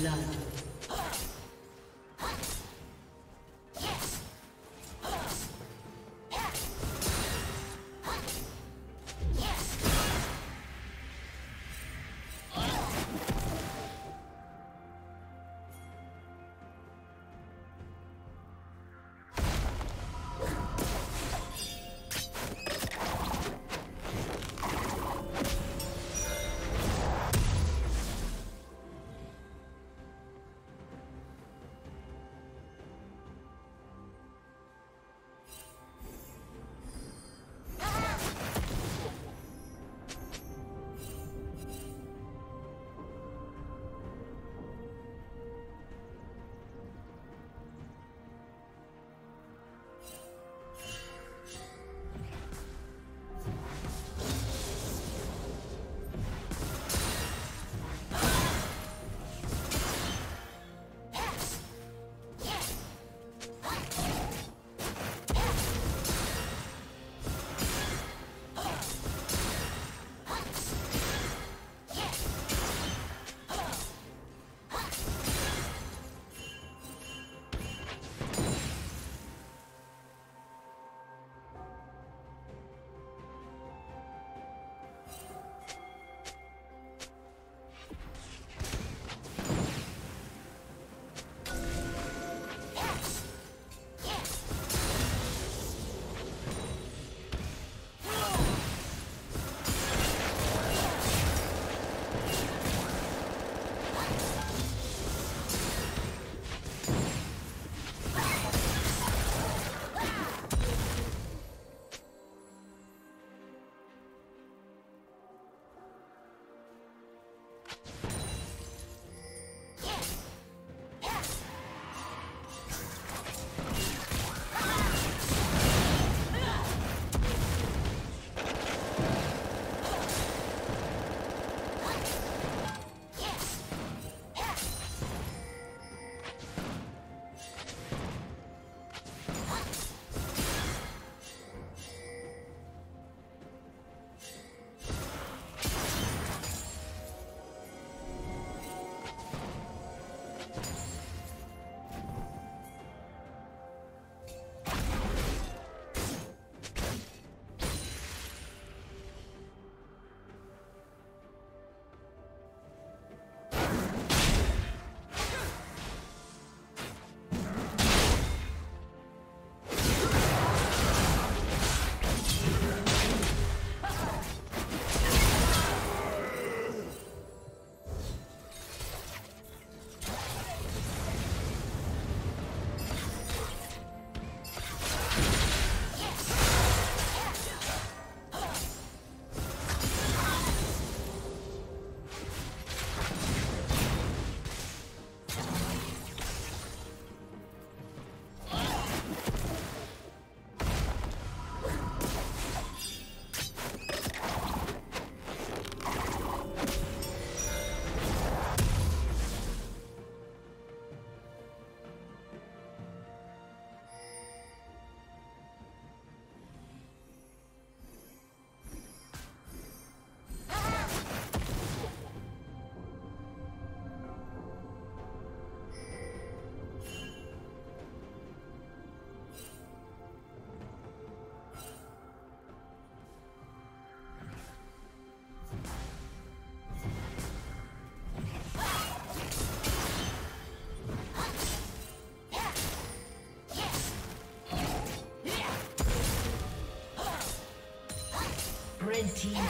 Blood.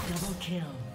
Double kill.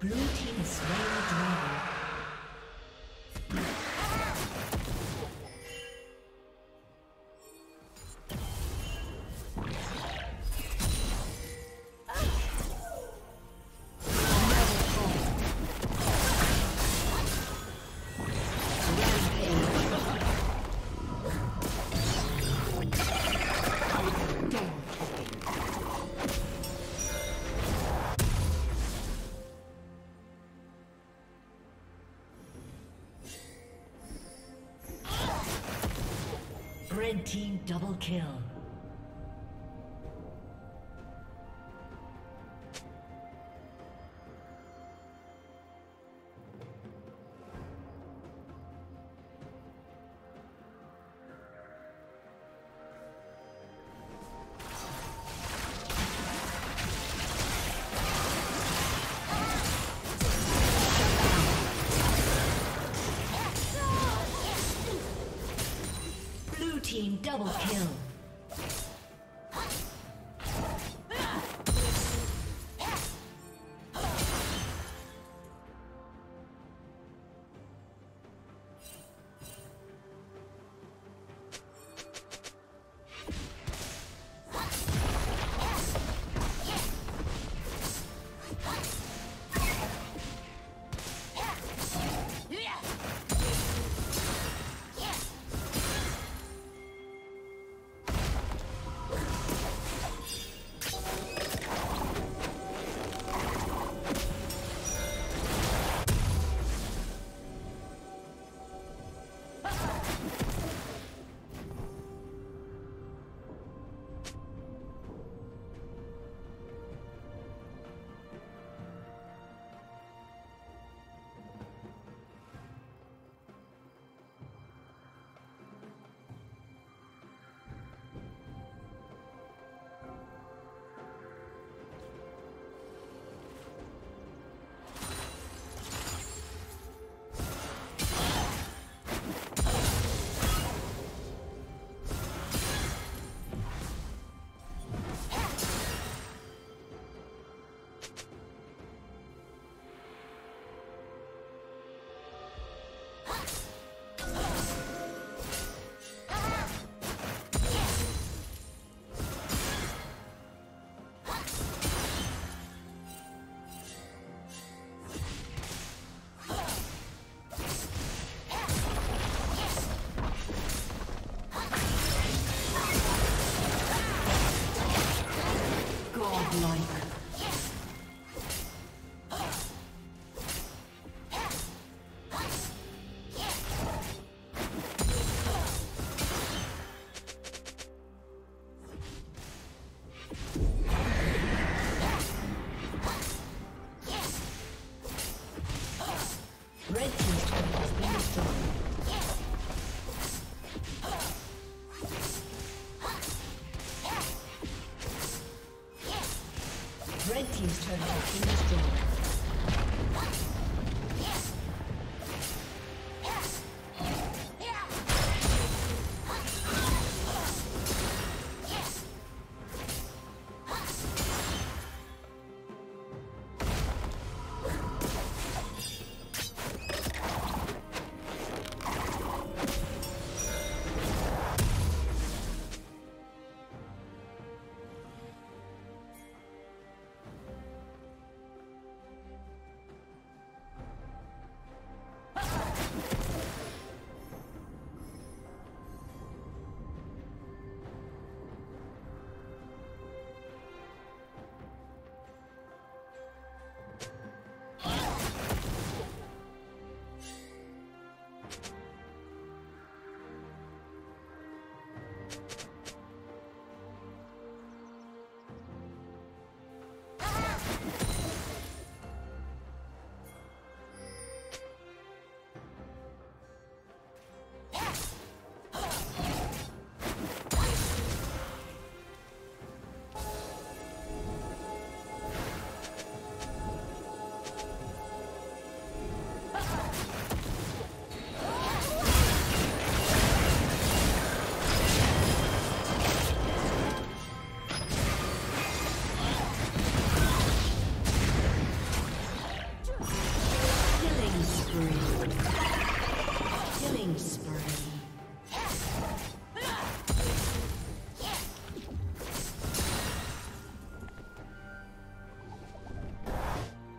Blue team is the dragon. Team double kill. Double kill. Godlike.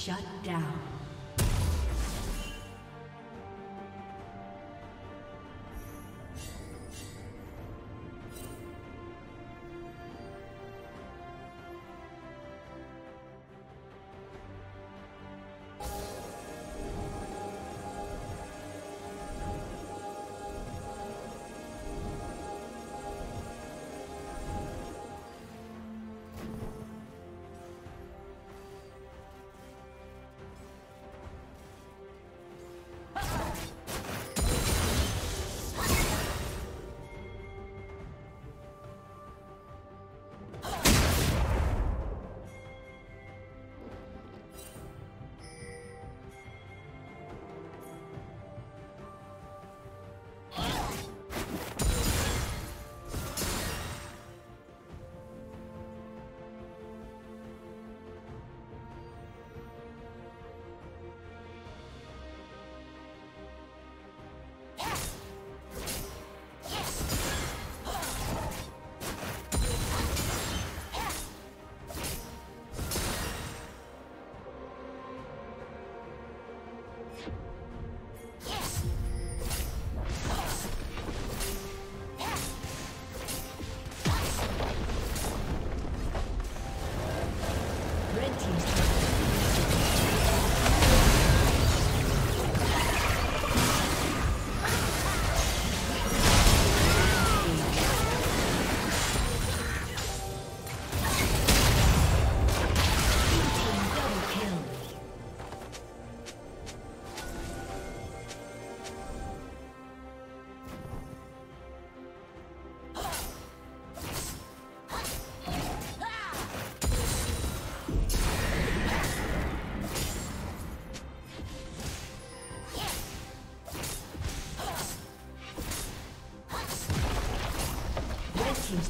Shut down.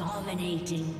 Dominating.